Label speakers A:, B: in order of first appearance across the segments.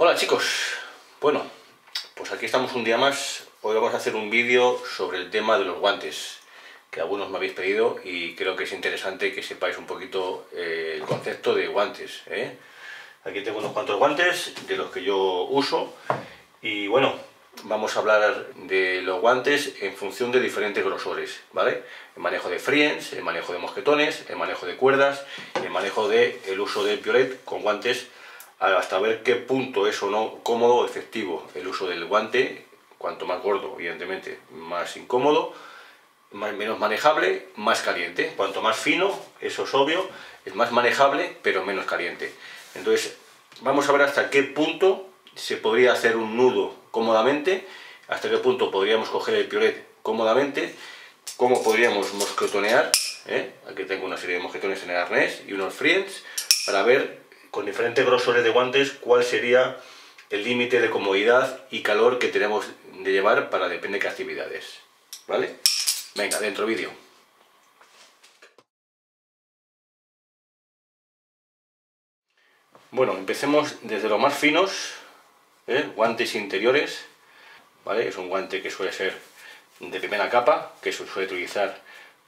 A: Hola chicos, bueno, pues aquí estamos un día más. Hoy vamos a hacer un vídeo sobre el tema de los guantes, que algunos me habéis pedido y creo que es interesante que sepáis un poquito eh, el concepto de guantes. ¿eh? Aquí tengo unos cuantos guantes de los que yo uso y bueno, vamos a hablar de los guantes en función de diferentes grosores, ¿vale? El manejo de friends, el manejo de mosquetones, el manejo de cuerdas, el manejo de el uso del piolet con guantes hasta ver qué punto es o no cómodo o efectivo el uso del guante, cuanto más gordo, evidentemente, más incómodo, más, menos manejable, más caliente. Cuanto más fino, eso es obvio, es más manejable, pero menos caliente. Entonces, vamos a ver hasta qué punto se podría hacer un nudo cómodamente, hasta qué punto podríamos coger el piolet cómodamente, cómo podríamos mosquetonear, ¿eh? aquí tengo una serie de mosquetones en el arnés y unos friends, para ver con diferentes grosores de guantes cuál sería el límite de comodidad y calor que tenemos de llevar para depende de qué actividades. ¿Vale? Venga, dentro vídeo. Bueno, empecemos desde los más finos, ¿eh? guantes interiores, ¿vale? Es un guante que suele ser de primera capa, que se suele utilizar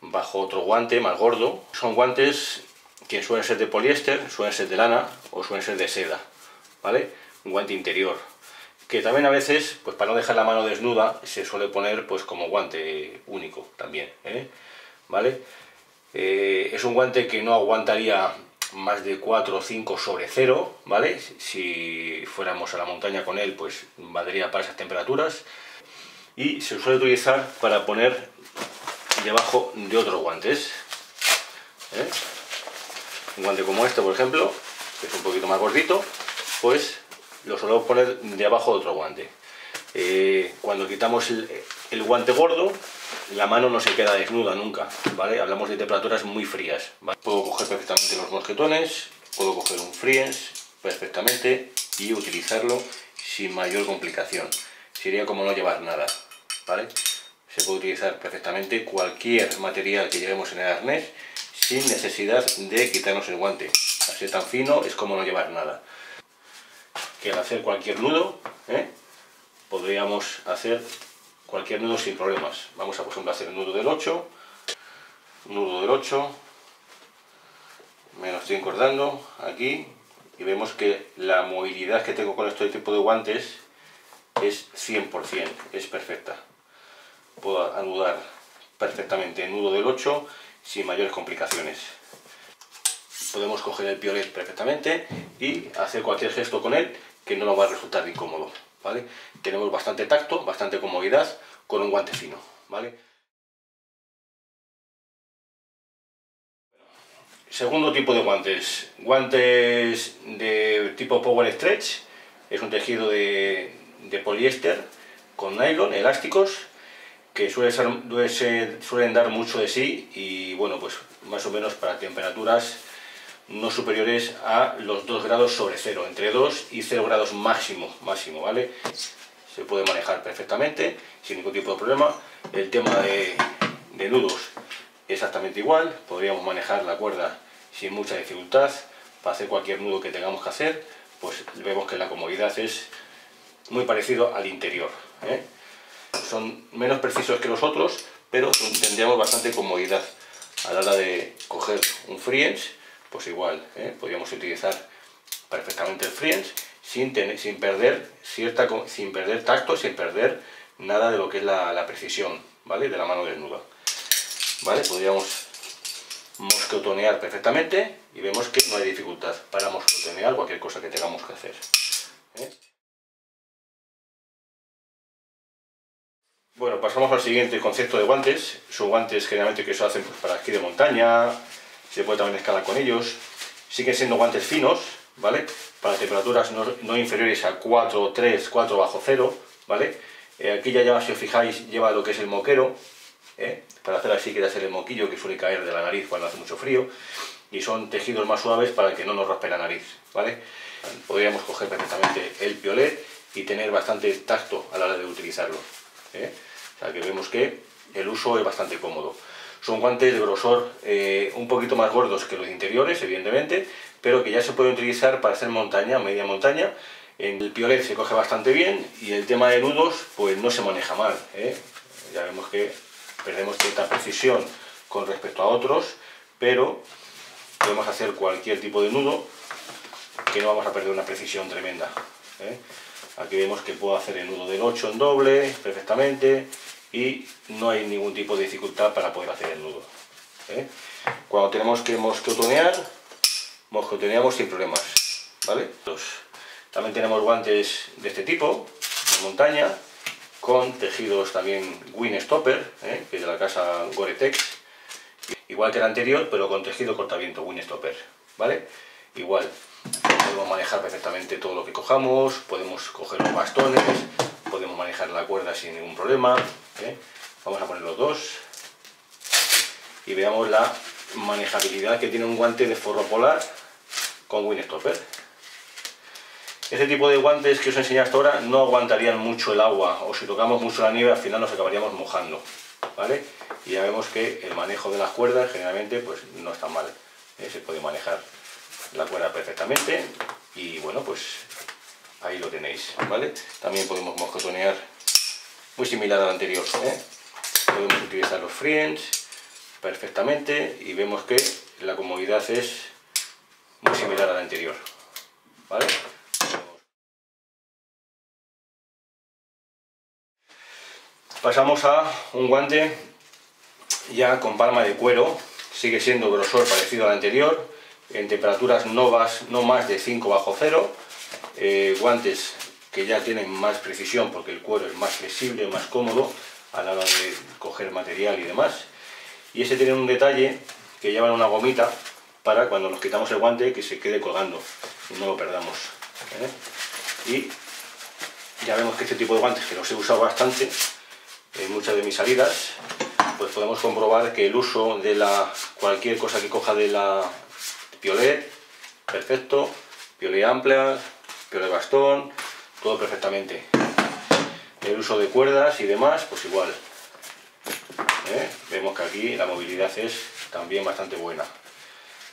A: bajo otro guante más gordo. Son guantes que suelen ser de poliéster, suelen ser de lana o suelen ser de seda, ¿vale? Un guante interior, que también a veces, pues para no dejar la mano desnuda, se suele poner pues como guante único también, ¿eh? ¿vale? Eh, es un guante que no aguantaría más de 4 o 5 sobre 0, ¿vale? Si fuéramos a la montaña con él, pues valdría para esas temperaturas. Y se suele utilizar para poner debajo de otros guantes. ¿eh? Un guante como este, por ejemplo, que es un poquito más gordito, pues lo solemos poner de abajo de otro guante. Eh, cuando quitamos el, guante gordo, la mano no se queda desnuda nunca, ¿vale? Hablamos de temperaturas muy frías. Puedo coger perfectamente los mosquetones, puedo coger un friends perfectamente y utilizarlo sin mayor complicación. Sería como no llevar nada, ¿vale? Se puede utilizar perfectamente cualquier material que llevemos en el arnés sin necesidad de quitarnos el guante. Así tan fino es como no llevar nada. Que al hacer cualquier nudo, ¿eh? podríamos hacer cualquier nudo sin problemas. Vamos a, por ejemplo, hacer el nudo del 8, nudo del 8, me lo estoy encordando aquí y vemos que la movilidad que tengo con este tipo de guantes es 100%, es perfecta. Puedo anudar perfectamente el nudo del 8 sin mayores complicaciones. Podemos coger el piolet perfectamente y hacer cualquier gesto con él que no nos va a resultar incómodo. ¿vale? Tenemos bastante tacto, bastante comodidad con un guante fino. ¿vale? Segundo tipo de guantes. Guantes de tipo Power Stretch. Es un tejido de, de poliéster con nylon, elásticos que suelen dar mucho de sí y bueno, pues más o menos para temperaturas no superiores a los 2 grados sobre cero, entre 2 y 0 grados máximo, máximo, ¿vale? Se puede manejar perfectamente, sin ningún tipo de problema. El tema de, de nudos exactamente igual, podríamos manejar la cuerda sin mucha dificultad, para hacer cualquier nudo que tengamos que hacer, pues vemos que la comodidad es muy parecido al interior. ¿eh? Son menos precisos que los otros, pero tendríamos bastante comodidad a la hora de coger un friends, pues igual, ¿eh? podríamos utilizar perfectamente el friends sin, tener, sin, perder cierta, sin perder tacto, sin perder nada de lo que es la, precisión ¿vale? de la mano desnuda. ¿vale? Podríamos mosquetonear perfectamente y vemos que no hay dificultad para mosquetonear cualquier cosa que tengamos que hacer. ¿eh? Bueno, pasamos al siguiente concepto de guantes. Son guantes generalmente que se hacen pues, para esquí de montaña, se puede también escalar con ellos. Siguen siendo guantes finos, ¿vale? Para temperaturas no, inferiores a 4, 3, 4 bajo cero, ¿vale? Eh, aquí ya lleva, si os fijáis, lleva lo que es el moquero, ¿eh? para hacer así que hacer el moquillo que suele caer de la nariz cuando hace mucho frío. Y son tejidos más suaves para que no nos raspe la nariz, ¿vale? Podríamos coger perfectamente el piolet y tener bastante tacto a la hora de utilizarlo. ¿Eh? O sea que vemos que el uso es bastante cómodo. Son guantes de grosor eh, un poquito más gordos que los interiores, evidentemente, pero que ya se pueden utilizar para hacer montaña, media montaña, En el piolet se coge bastante bien y el tema de nudos pues no se maneja mal. ¿eh? Ya vemos que perdemos cierta precisión con respecto a otros, pero podemos hacer cualquier tipo de nudo que no vamos a perder una precisión tremenda. Aquí vemos que puedo hacer el nudo del 8 en doble perfectamente y no hay ningún tipo de dificultad para poder hacer el nudo. ¿eh? Cuando tenemos que mosquetonear, mosquetoneamos sin problemas. ¿vale? También tenemos guantes de este tipo, de montaña, con tejidos también Winstopper, ¿eh? que es de la casa Gore-Tex, igual que el anterior, pero con tejido cortaviento Winstopper, ¿vale? Igual, podemos manejar perfectamente todo lo que cojamos, podemos coger los bastones, podemos manejar la cuerda sin ningún problema, ¿eh? Vamos a poner los dos y veamos la manejabilidad que tiene un guante de forro polar con Winstopper. Este tipo de guantes que os he enseñado hasta ahora no aguantarían mucho el agua o si tocamos mucho la nieve al final nos acabaríamos mojando. ¿vale? Y ya vemos que el manejo de las cuerdas generalmente pues no está mal. ¿eh? Se puede manejar la cuerda perfectamente y bueno pues ahí lo tenéis. ¿vale? También podemos mosquetonear muy similar al anterior. ¿eh? Podemos utilizar los friends perfectamente y vemos que la comodidad es muy similar al anterior. ¿vale? Pasamos a un guante ya con palma de cuero, sigue siendo grosor parecido al anterior, en temperaturas no, no más de 5 bajo cero, eh, guantes que ya tienen más precisión porque el cuero es más flexible, más cómodo a la hora de coger material y demás. Y ese tiene un detalle que llevan una gomita para cuando nos quitamos el guante que se quede colgando y no lo perdamos. ¿eh? Y ya vemos que este tipo de guantes que los he usado bastante en muchas de mis salidas, pues podemos comprobar que el uso de la cualquier cosa que coja de la piolet, perfecto, piolet amplia, piolet bastón, todo perfectamente. El uso de cuerdas y demás, pues igual. ¿Eh? Vemos que aquí la movilidad es también bastante buena.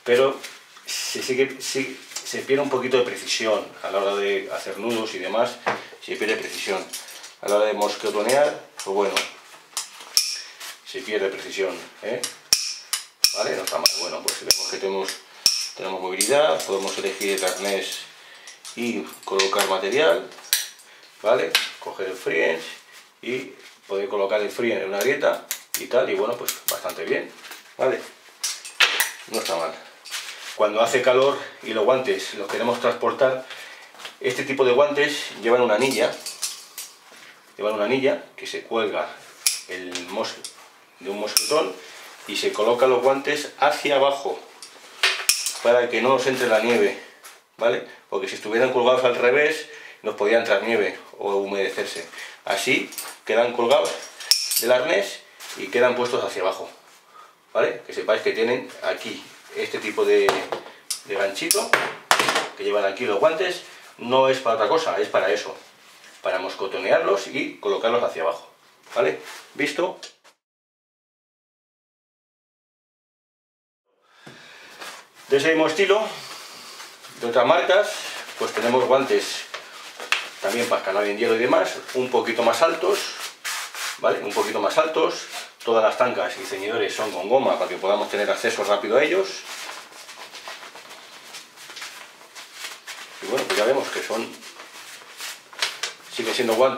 A: Pero se, sigue, se pierde un poquito de precisión a la hora de hacer nudos y demás, se pierde precisión. A la hora de mosquetonear, pues bueno, se pierde precisión, ¿eh? ¿vale? No está mal, bueno, pues vemos que tenemos, tenemos movilidad, podemos elegir el arnés y colocar material, ¿vale? Coger el friend y poder colocar el friend en una grieta y tal, y bueno, pues bastante bien, ¿vale? No está mal. Cuando hace calor y los guantes los queremos transportar, este tipo de guantes llevan una anilla, llevan una anilla que se cuelga el de un mosquetón y se colocan los guantes hacia abajo para que no nos entre la nieve, ¿vale? Porque si estuvieran colgados al revés nos podía entrar nieve o humedecerse. Así quedan colgados del arnés y quedan puestos hacia abajo, ¿vale? Que sepáis que tienen aquí este tipo de, de ganchito que llevan aquí los guantes, no es para otra cosa, es para eso para moscotonearlos y colocarlos hacia abajo. ¿Vale? ¿Visto? De ese mismo estilo, de otras marcas, pues tenemos guantes también para escalar en hielo y demás, un poquito más altos, ¿vale? Un poquito más altos. Todas las tancas y ceñidores son con goma para que podamos tener acceso rápido a ellos. Y bueno, pues ya vemos que son sigue siendo guante